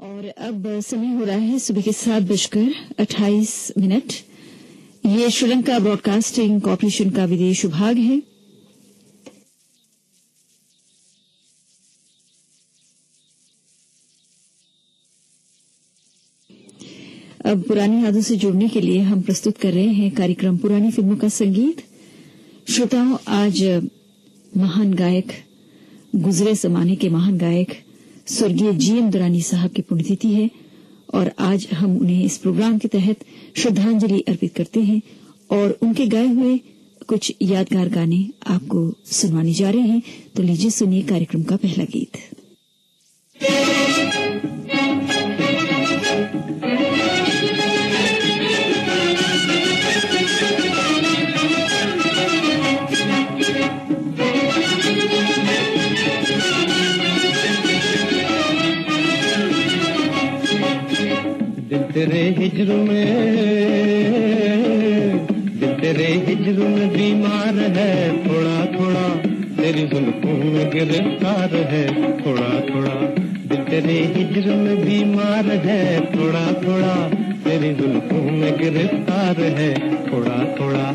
और अब समय हो रहा है सुबह के सात बजकर अट्ठाईस मिनट। ये श्रीलंका ब्रॉडकास्टिंग कॉरपोरेशन का विदेश विभाग है। अब पुरानी यादों से जुड़ने के लिए हम प्रस्तुत कर रहे हैं कार्यक्रम पुरानी फ़िल्मों का संगीत। श्रोताओं, आज महान गायक, गुजरे जमाने के महान गायक स्वर्गीय जीएम दुरानी साहब की पुण्यतिथि है और आज हम उन्हें इस प्रोग्राम के तहत श्रद्धांजलि अर्पित करते हैं और उनके गाए हुए कुछ यादगार गाने आपको सुनवाने जा रहे हैं। तो लीजिए सुनिए कार्यक्रम का पहला गीत। दिल तेरे हिजर में, दिल तेरे हिजर में बीमार है, थोड़ा थोड़ा तेरी जुल्फों में गिरफ़्तार है, थोड़ा थोड़ा दिल तेरे हिजर में बीमार है, थोड़ा थोड़ा तेरी जुल्फों में गिरफ़्तार है, थोड़ा थोड़ा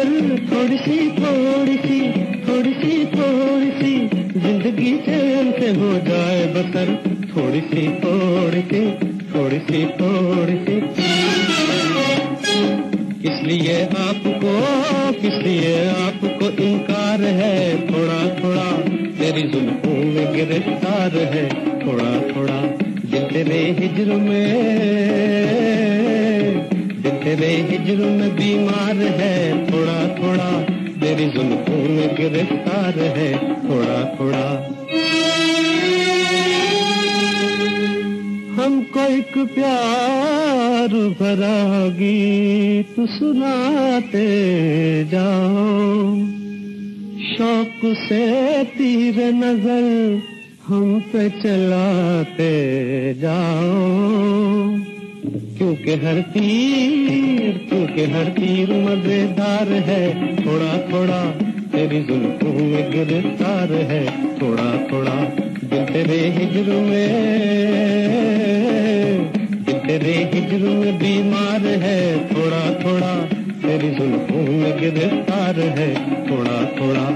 की नज़र थोड़ी सी थोड़ी सी थोड़ी सी थोड़ी सी ज़िंदगी चैन से हो जाए बसर। थोड़ी सी थोड़ी सी थोड़ी सी थोड़ी सी इसलिए आपको इसलिए आपको इनकार है? थोड़ा थोड़ा तेरी जुल्फों में गिरफ़्तार है। थोड़ा थोड़ा दिल तेरे हिजर में तेरे हिजर में बीमार है, थोड़ा थोड़ा। तेरी जुल्फों में गिरफ़्तार है, थोड़ा थोड़ा। हमको एक प्यार भरा गीत सुनाते जाओ। शौक से तीर नज़र हम पे चलाते जाओ। क्योंकि हर तीर, क्योंकि हर तीर मज़ेदार है। थोड़ा थोड़ा तेरी जुल्फों में गिरफ़्तार है। थोड़ा थोड़ा दिल तेरे हिजर में, दिल तेरे हिजर में बीमार है। थोड़ा थोड़ा तेरी जुल्फों में गिरफ़्तार है। थोड़ा थोड़ा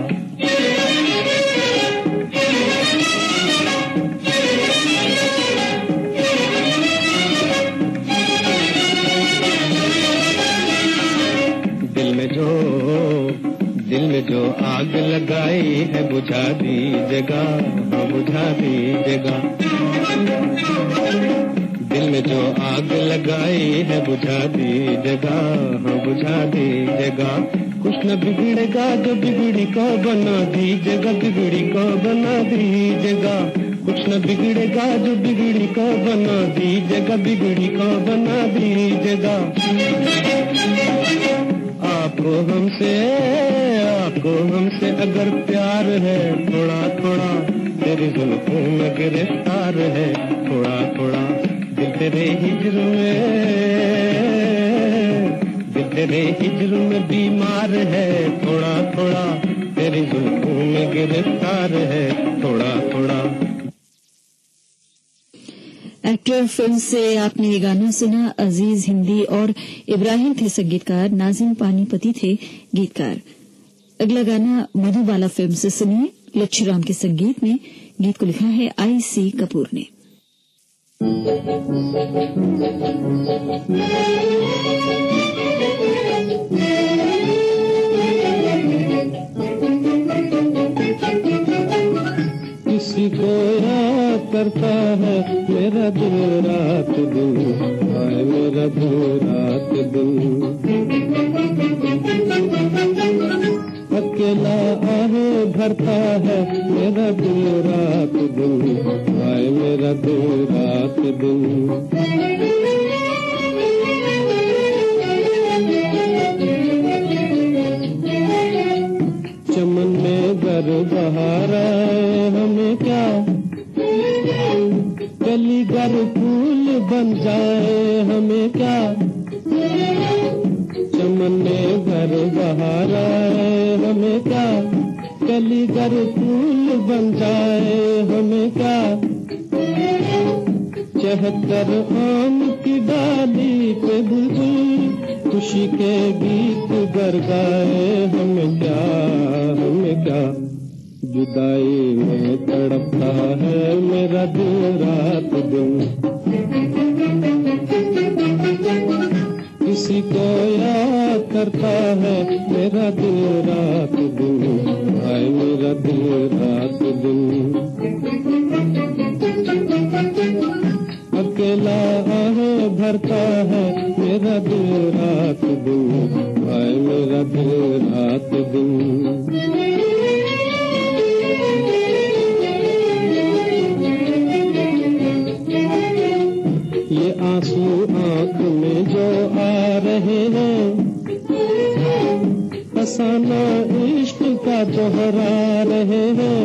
दिल जो आग लगाई है, बुझा दीजिएगा हाँ बुझा दीजिएगा। दिल में जो आग लगाई है, बुझा दीजिएगा हाँ बुझा दीजिएगा। कुछ न बिगड़ेगा, जो बिगड़ी को बना दीजिएगा, बिगड़ी को बना दीजिएगा। कुछ न बिगड़ेगा, जो बिगड़ी को बना दीजिएगा, बिगड़ी को बना दीजिएगा। आपको हमसे आपको हमसे अगर प्यार है, थोड़ा थोड़ा तेरी जुल्फों में गिरफ़्तार है, थोड़ा थोड़ा दिल तेरे हिजर में, दिल तेरे हिजर में बीमार है, थोड़ा थोड़ा तेरी जुल्फों में गिरफ़्तार है, थोड़ा थोड़ा एक्टर फ़िल्म से आपने ये गाना सुना, अज़ीज़ हिंदी और इब्राहिम थे संगीतकार, नाजिम पानीपति थे गीतकार। अगला गाना मधुबाला फ़िल्म से सुनिए, लच्छूराम के संगीत में, गीत को लिखा है आई सी कपूर ने। किसी करता है, मेरा दिल रात दिन, आए मेरा दिल रात दिन। अकेला आहे भरता है, मेरा दिल रात दिन, आए मेरा दिल रात दिन। चमन में गर बहारा हमें क्या कलीगर फूल बन जाए हमें क्या? चमन में घर बहार आए हमें क्या? कलीगर फूल बन जाए हमें क्या? चहत्तर आम की डाली पे बुलबुल खुशी के गीत गर गाए हमें क्या हमें क्या? जुदाई में तड़पता है मेरा दिन रात दिन। किसी को याद करता है मेरा दिन रात दिन। आए मेरा दिन रात दिन। अकेला आहे भरता है मेरा दिल रात दिन। आए मेरा दिल रात दिन। फसाना इश्क का दोहरा रहे हैं।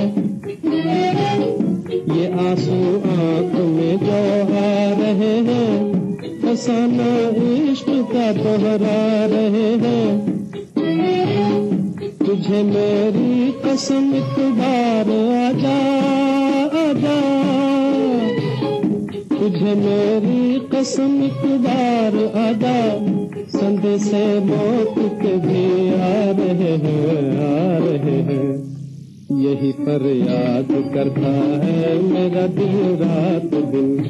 ये आँसू आँख में जो आ रहे हैं। फसाना इश्क का दोहरा रहे हैं। तुझे मेरी कसम एक बार आजा आजा। तुझे मेरी कसम एक बार आजा संदेशे मौत के भी आ रहे हैं, आ रहे हैं। यही पर याद करता है मेरा दिल रात दिन।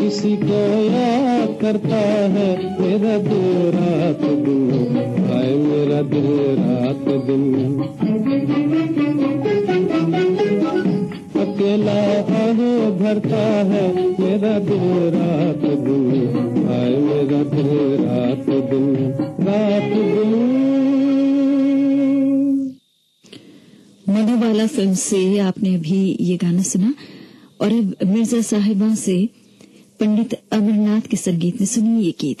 किसी को याद करता है मेरा दिल रात दिन। आए मेरा दिल रात दिन। अकेला आहे भरता है। मेरा दिल रात दिन आए मेरा दिल रात दिन रात दिन। मधुबाला फ़िल्म से आपने अभी ये गाना सुना और अब मिर्ज़ा साहिबा से पंडित अमरनाथ के संगीत में सुनिए ये गीत।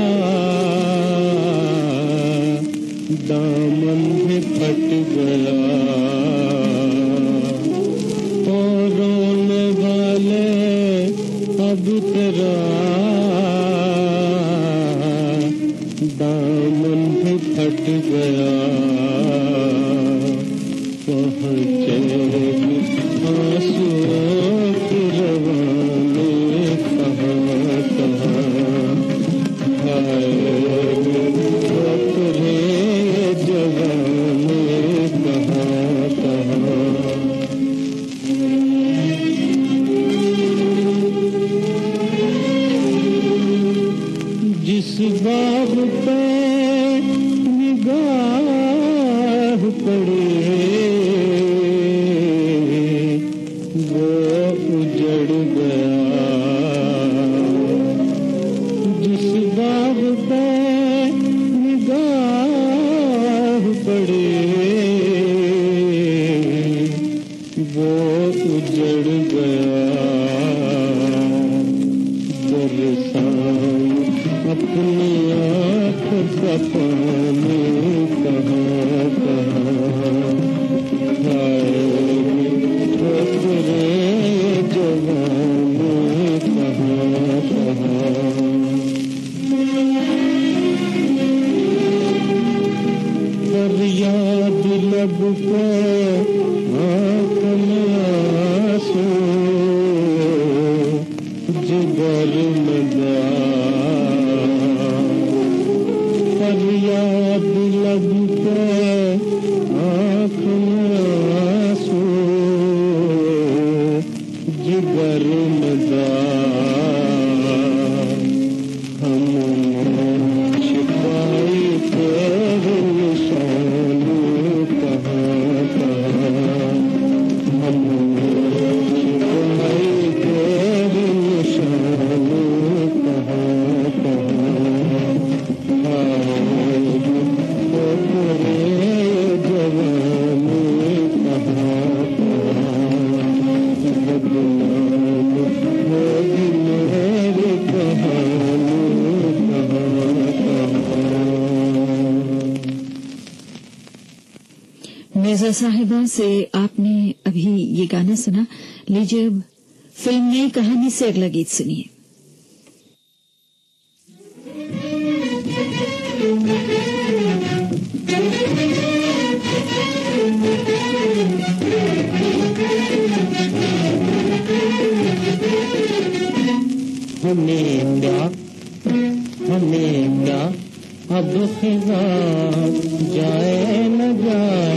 दामन भी फट गया। रजा से आपने अभी ये गाना सुना, लीजिए अब फ़िल्म नई कहानी से अगला गीत सुनिए। हमें क्या हमें क्या अब खिजा जाए न जाए।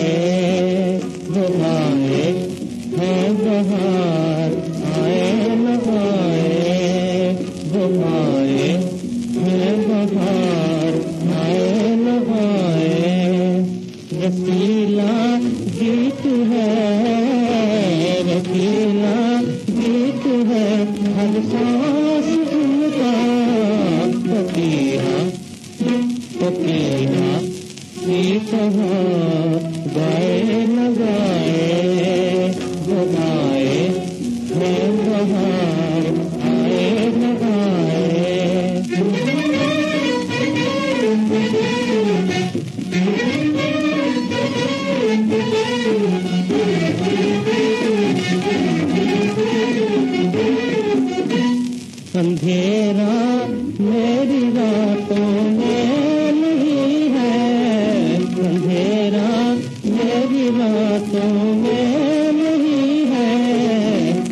रातों में नहीं है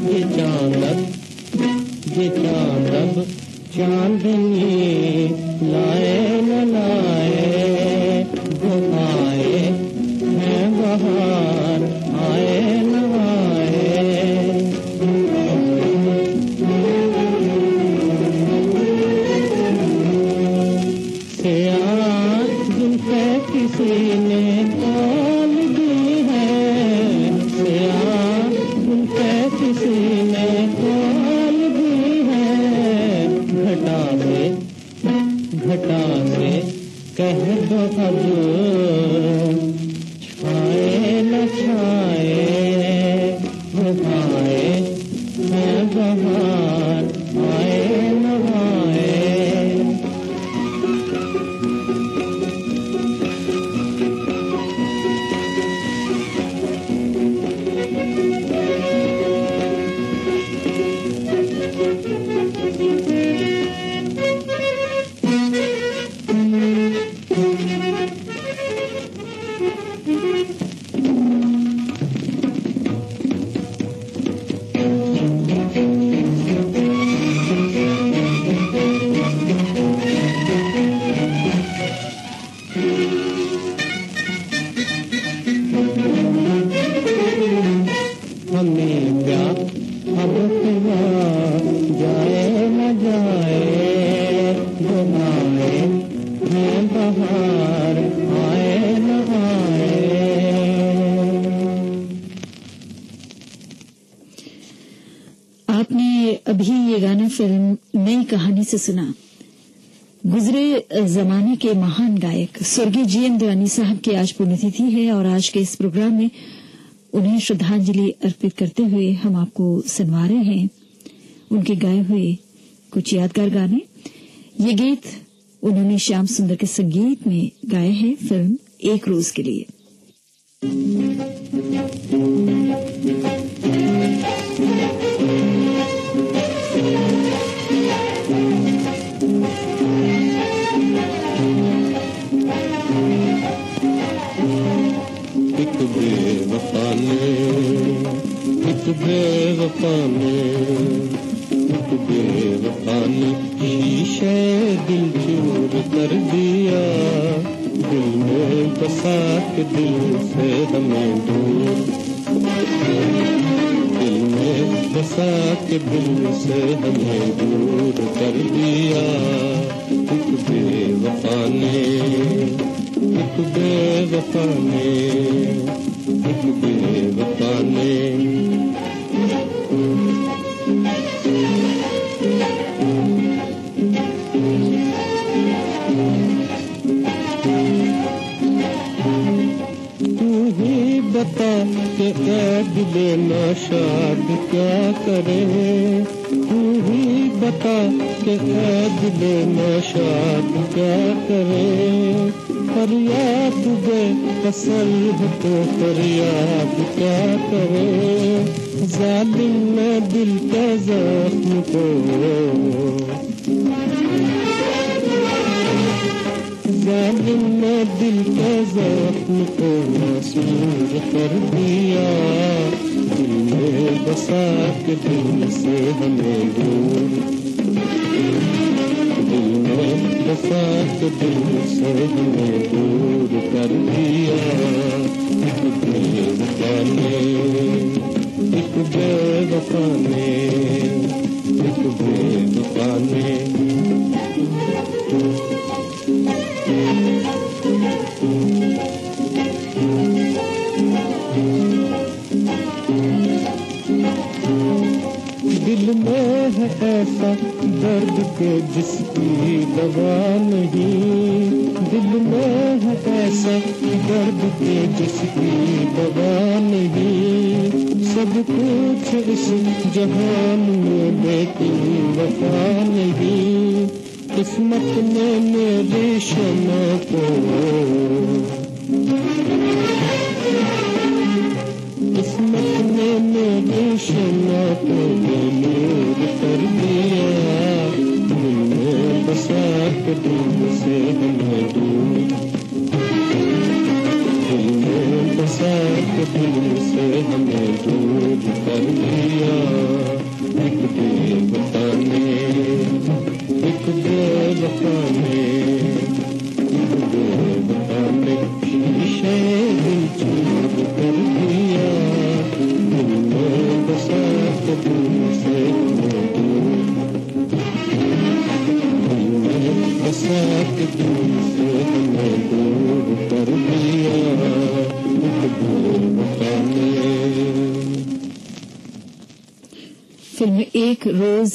ये चांदब ये चांदब चांदनी जमाने के महान गायक। स्वर्गीय जीएम दरानी साहब की आज पुण्यतिथि है और आज के इस प्रोग्राम में उन्हें श्रद्धांजलि अर्पित करते हुए हम आपको सुनवा रहे हैं। उनके गाए हुए कुछ यादगार गाने। ये गीत उन्होंने श्याम सुंदर के संगीत में गाए हैं फ़िल्म एक रोज के लिए। एक बेवफा ने एक बेवफा ने शीशे दिल से हमें दूर। दिल में बसा के दिल से हमें दूर कर दिया। एक बेवफा ने एक बेवफा ने शाद क्या करे? तू ही बता के कैद लेना शाद क्या करे? फरियाद बे फ़सल तो फरियाद क्या करे? जालिम में दिल के जख्म को। जालिम ने दिल के जख्म को मसूर कर दिया। दिल में बसा के दिल से हमें दूर। दिल में बसा के दिल से हमें दूर कर दिया। एक बेवफा एक बेवफा ने ऐसा दर्द के जिसकी दवा नहीं। दिल में है ऐसा दर्द के जिसकी दवा नहीं। सब कुछ इस जहान में लेकिन वफा नहीं। किस्मत में मेरी शमा को किस्मत ने मेरी शमा को में बसा के दिल से हमें दूर दिल में बसा के दिल से हमें दूर कर दिया एक बेवफा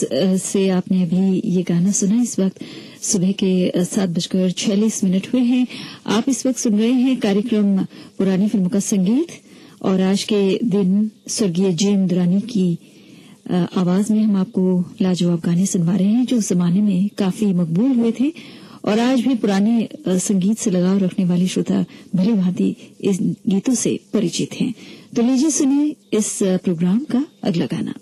अ, से आपने अभी ये गाना सुना इस वक्त सुबह के सात बजकर छियालीस मिनट हुए हैं। आप इस वक्त सुन रहे हैं कार्यक्रम पुरानी फ़िल्मों का संगीत और आज के दिन स्वर्गीय जेम दुरानी की आवाज़ में हम आपको लाजवाब गाने सुनवा रहे हैं जो उस जमाने में काफ़ी मकबूल हुए थे और आज भी पुराने संगीत से लगाव रखने वाले श्रोता भली भांति इस गीतों से परिचित हैं। तो लीजिए सुनिए इस प्रोग्राम का अगला गाना।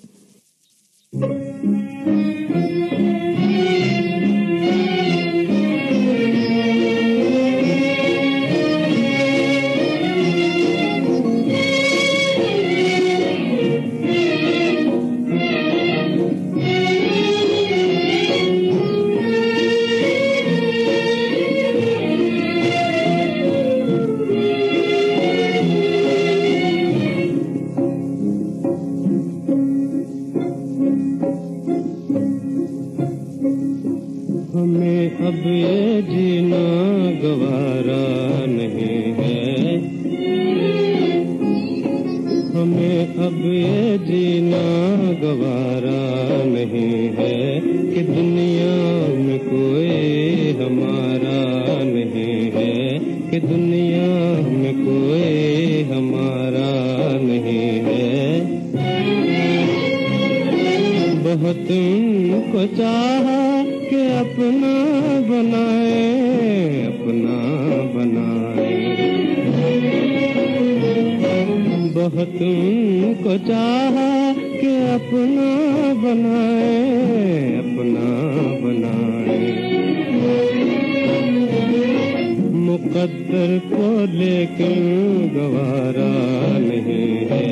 चाहा कि अपना बनाए अपना बनाए। मुकद्दर को लेकिन गवारा नहीं है,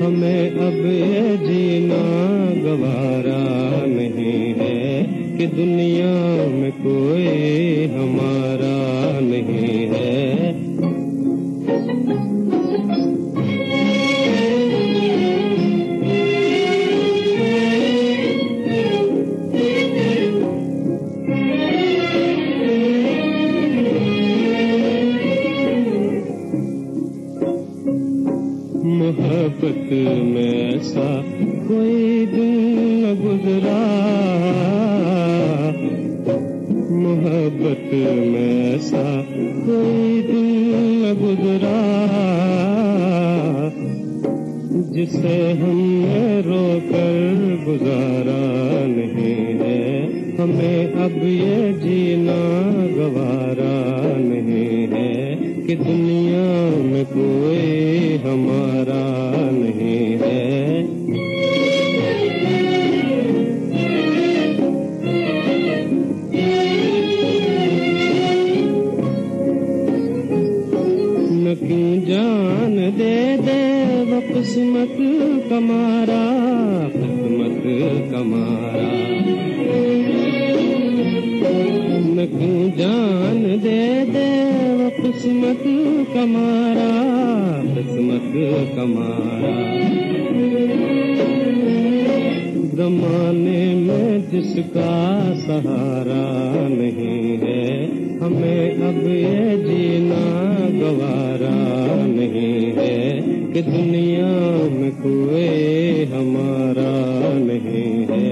हमें अब ये जीना गवारा नहीं है कि दुनिया में कोई हमारा नहीं कब जिसे हमने रोकर गुजारा नहीं है। हमें अब ये जीना गवारा नहीं है कि दुनिया में कोई हमारा किस्मत कमारा किस्मत कमारा। न क्यों जान दे दे किस्मत कमारा किस्मत कमारा। जमाने में जिसका सहारा नहीं है, हमें अब ये जीना गवारा। कि दुनिया में कोई हमारा नहीं है।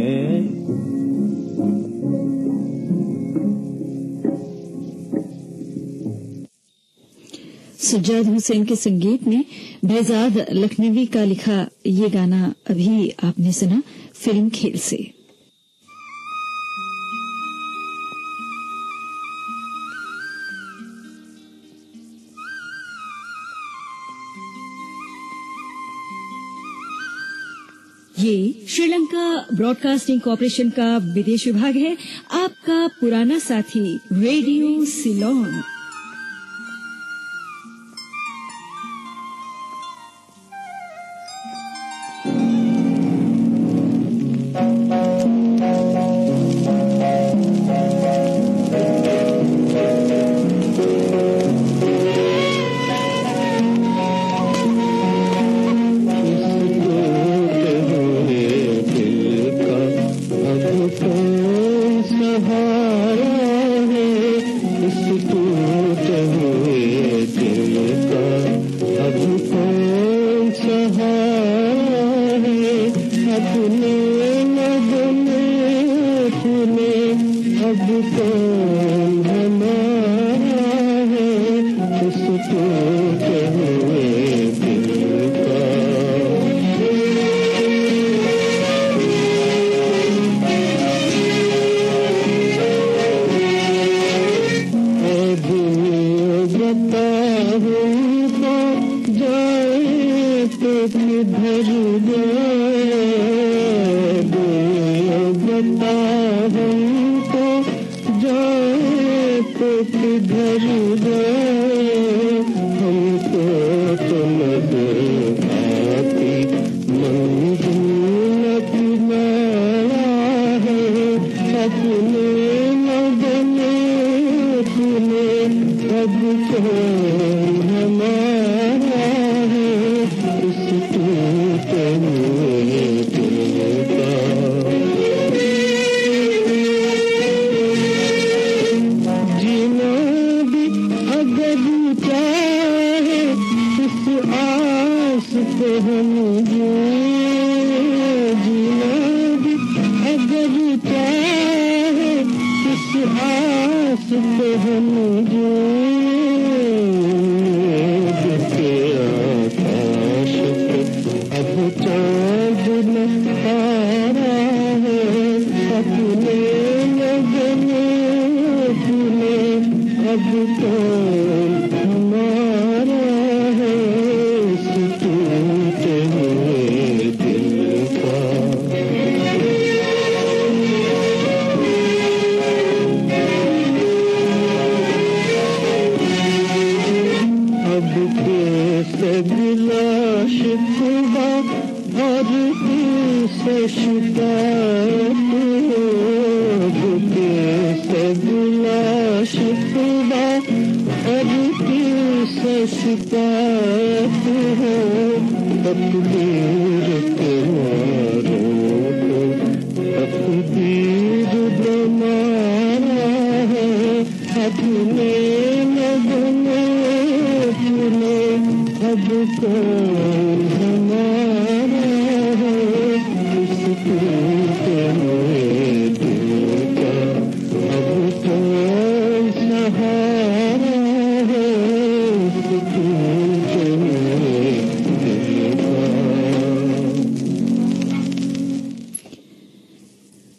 सुजाद हुसैन के संगीत में बेजाद लखनवी का लिखा ये गाना अभी आपने सुना फ़िल्म खेल से। ये श्रीलंका ब्रॉडकास्टिंग कॉरपोरेशन का विदेश विभाग है। आपका पुराना साथी रेडियो सिलोन।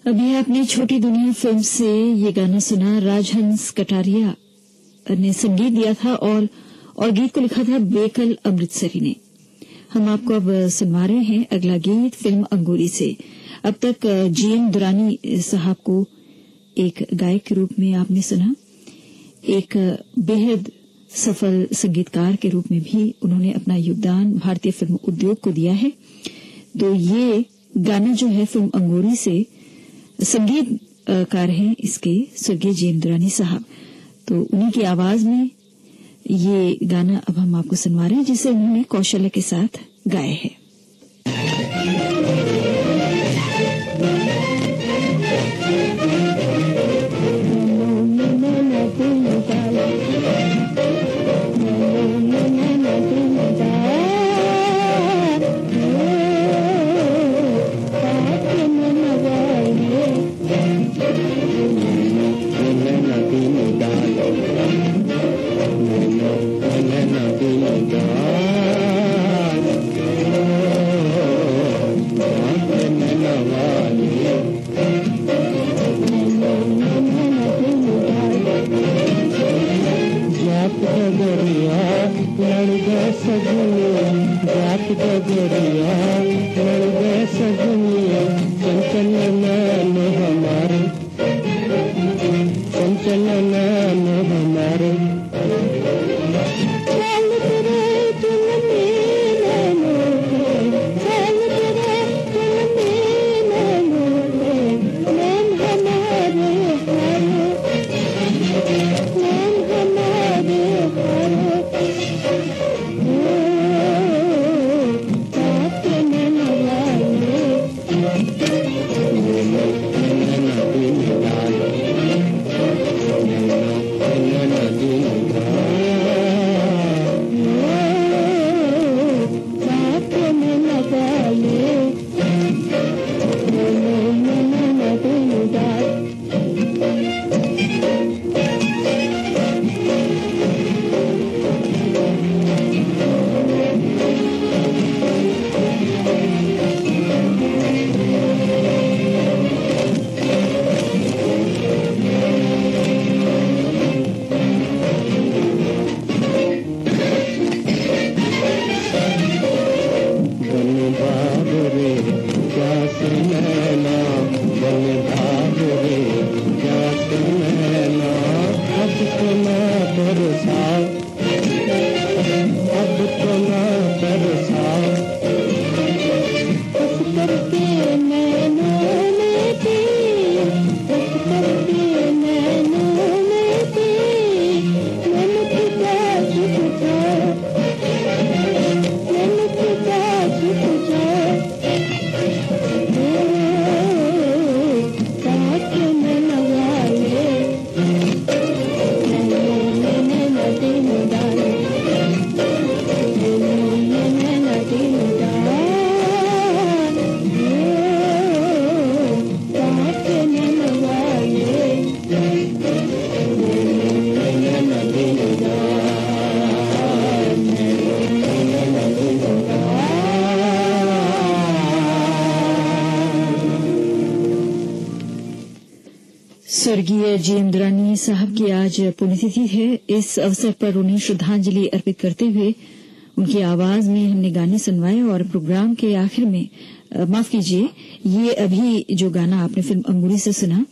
अभी आपने छोटी दुनिया फ़िल्म से ये गाना सुना राजहंस कटारिया। ने संगीत दिया था और और गीत को लिखा था बेकल अमृतसरी ने। हम आपको अब सुनवा रहे हैं अगला गीत फ़िल्म अंगूरी से। अब तक जीएम दुरानी साहब को एक गायक के रूप में आपने सुना। एक बेहद सफल संगीतकार के रूप में भी उन्होंने अपना योगदान भारतीय फ़िल्म उद्योग को दिया है। तो ये गाना जो है फ़िल्म अंगूरी से संगीतकार हैं इसके, स्वर्गीय जेंद्रानी साहब। तो उन्हीं की आवाज़ में ये गाना अब हम आपको सुनवा रहे हैं, जिसे उन्होंने कौशल्य के साथ गाए है। आज पुण्यतिथि है। इस अवसर पर उन्हें श्रद्धांजलि अर्पित करते हुए उनकी आवाज़ में हमने गाने सुनवाए और प्रोग्राम के आखिर में माफ़ कीजिए ये अभी जो गाना आपने फ़िल्म अंगूरी से सुना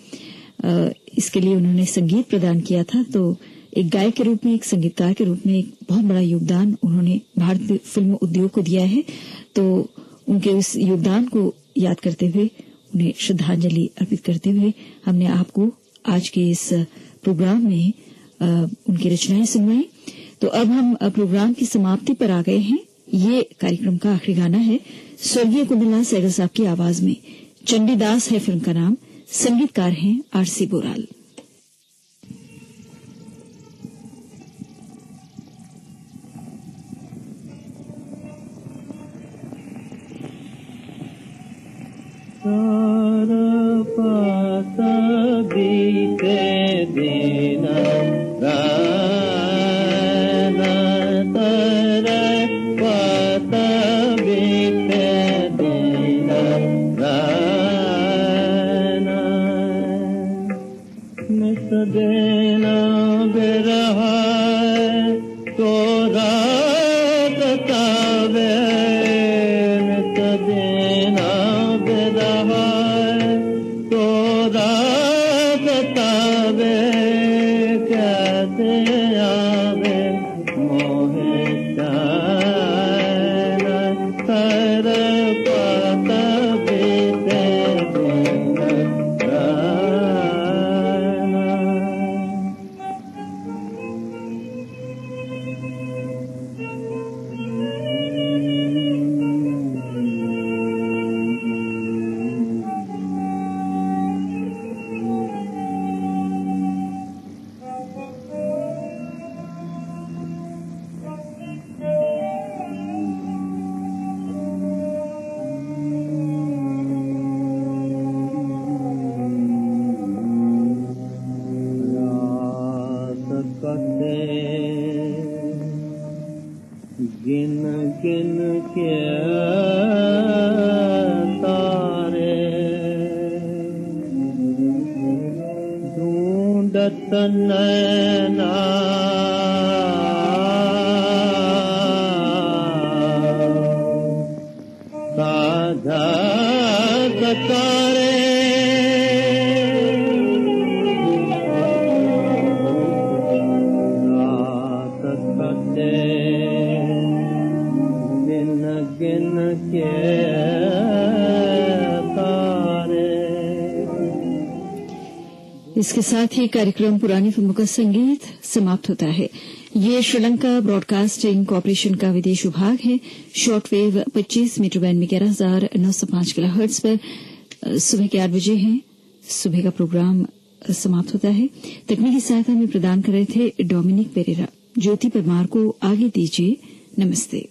आ, इसके लिए उन्होंने संगीत प्रदान किया था। तो एक गायक के रूप में एक संगीतकार के रूप में एक बहुत बड़ा योगदान उन्होंने भारतीय फ़िल्म उद्योग को दिया है। तो उनके उस योगदान को याद करते हुए उन्हें श्रद्धांजलि अर्पित करते हुए हमने आपको आज के इस प्रोग्राम में उनकी रचनाएँ सुनवाई। तो अब हम प्रोग्राम की समाप्ति पर आ गए हैं। ये कार्यक्रम का आखिरी गाना है, स्वर्गीय कुंडला सैगल साहब की आवाज़ में। चंडीदास है फ़िल्म का नाम, संगीतकार हैं आरसी बोराल। पात बीते தன்ன इसके साथ ही कार्यक्रम पुरानी फ़िल्मों का संगीत समाप्त होता है। ये श्रीलंका ब्रॉडकास्टिंग कॉरपोरेशन का विदेश विभाग है। शॉर्टवेव 25 मीटर बैंड में ग्यारह हज़ार नौ सौ पाँच किलो पर सुबह के आठ बजे हैं। सुबह का प्रोग्राम समाप्त होता है। तकनीकी सहायता में प्रदान कर रहे थे डोमिनिक पेरेरा। ज्योति परमार को आगे दीजिए। नमस्ते।